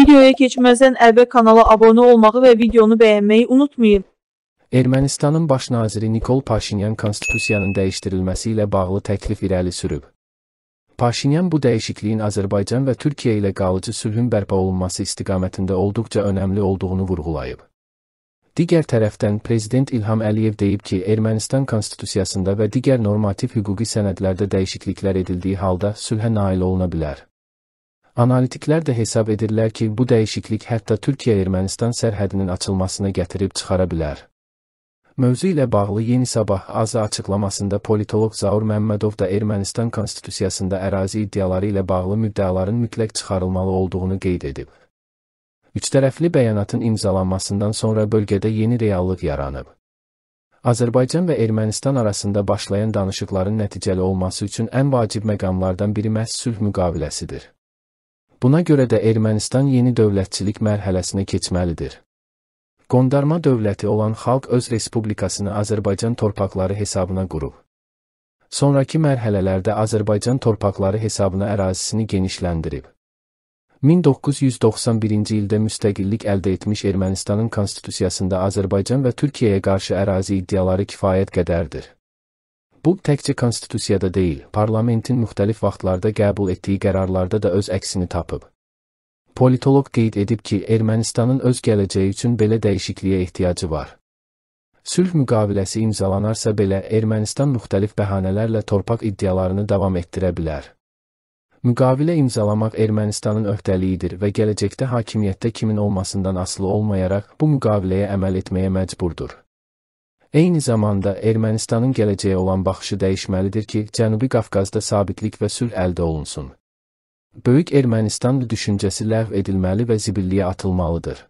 Videoya keçməzdən əvvəl kanala abunə olmağı və videonu bəyənməyi unutmayın. Ermənistanın baş naziri Nikol Paşinyan konstitusiyanın dəyişdirilməsi ilə bağlı təklif irəli sürüb. Paşinyan bu dəyişikliyin Azərbaycan və Türkiyə ilə qalıcı sülhün bərpa olunması istiqamətində olduqca önəmli olduğunu vurğulayıb. Digər tərəfdən Prezident İlham Əliyev deyib ki, Ermənistan konstitusiyasında və digər normativ hüquqi sənədlərdə dəyişikliklər edildiyi halda sülhə nail oluna bilər. Analitiklər də hesab edirlər ki, bu dəyişiklik hətta Türkiyə-Ermənistan sərhədinin açılmasına gətirib çıxara bilər. Mövzu ilə bağlı Yeni Sabah azı açıqlamasında politoloq Zaur Məmmədov da Ermənistan konstitusiyasında ərazi iddiaları ilə bağlı müddəaların mütləq çıxarılmalı olduğunu qeyd edib. Üçtərəfli bəyanatın imzalanmasından sonra bölgədə yeni reallıq yaranıb. Azərbaycan və Ermənistan arasında başlayan danışıqların nəticəli olması üçün ən vacib məqamlardan biri məhz sülh müqaviləsidir. Buna görə də Ermənistan yeni dövlətçilik mərhələsinə keçməlidir. Qondarma dövləti olan xalq öz respublikasını Azərbaycan torpaqları hesabına qurub. Sonrakı mərhələlərdə Azərbaycan torpaqları hesabına ərazisini genişləndirib. 1991-ci ildə müstəqillik əldə etmiş Ermənistanın konstitusiyasında Azərbaycan və Türkiyəyə qarşı ərazi iddiaları kifayət qədərdir. Bu təkcə konstitusiyada deyil, parlamentin müxtəlif vaxtlarda qəbul etdiyi qərarlarda da öz əksini tapıb. Politoloq qeyd edib ki, Ermənistanın öz gələcəyi üçün belə dəyişikliyə ehtiyacı var. Sülh müqaviləsi imzalanarsa belə Ermənistan müxtəlif bəhanələrlə torpaq iddialarını davam etdirə bilər. Müqavilə imzalamaq Ermənistanın öhdəliyidir və gələcəkdə hakimiyyətdə kimin olmasından asılı olmayaraq bu müqaviləyə əməl etməyə məcburdur. Eyni zamanda Ermənistanın gələcəyə olan baxışı dəyişməlidir ki, Cənubi Qafqazda sabitlik və sülh əldə olunsun. Böyük Ermənistan düşüncəsi ləğv edilməli və zibilliyə atılmalıdır.